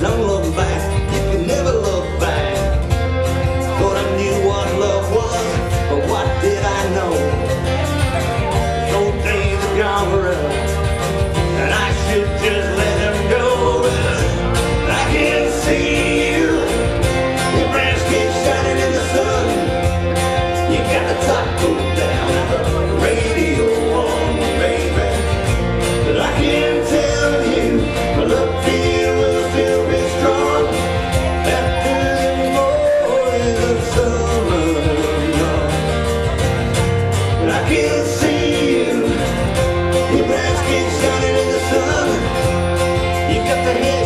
让我 You got the.